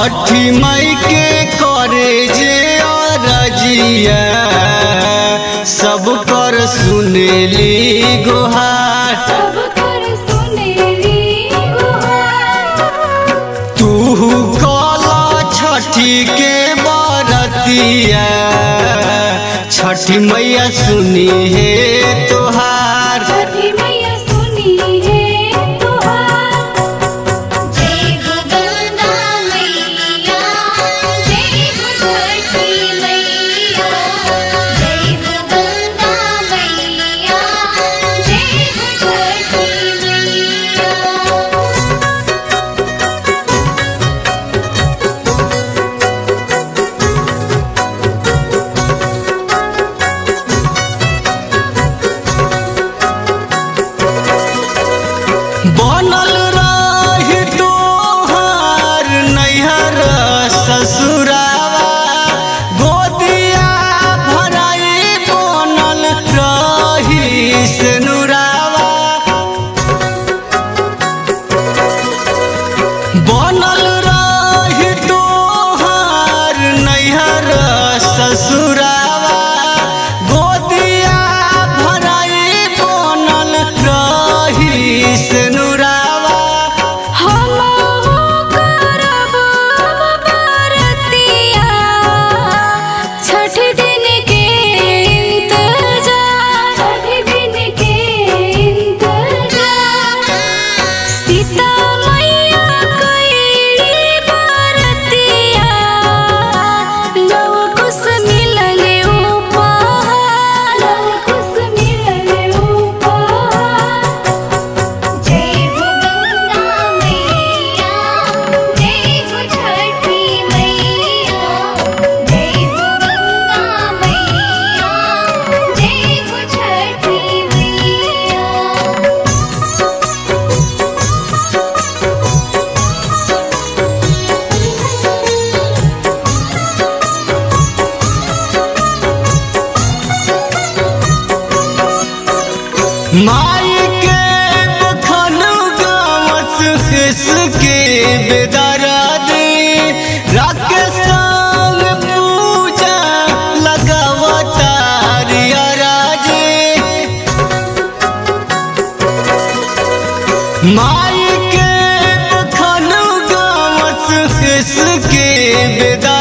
छठी मई के करे जे रजिया सब कर सुनली गुहार। तू कला छठी के बरतिया छठी मैया सुनी है तुहार। माई के बखन गावत खिसके बेदारा दे? राख पूजा लगावता रिया राजे। माई के बखन गावत बेदारा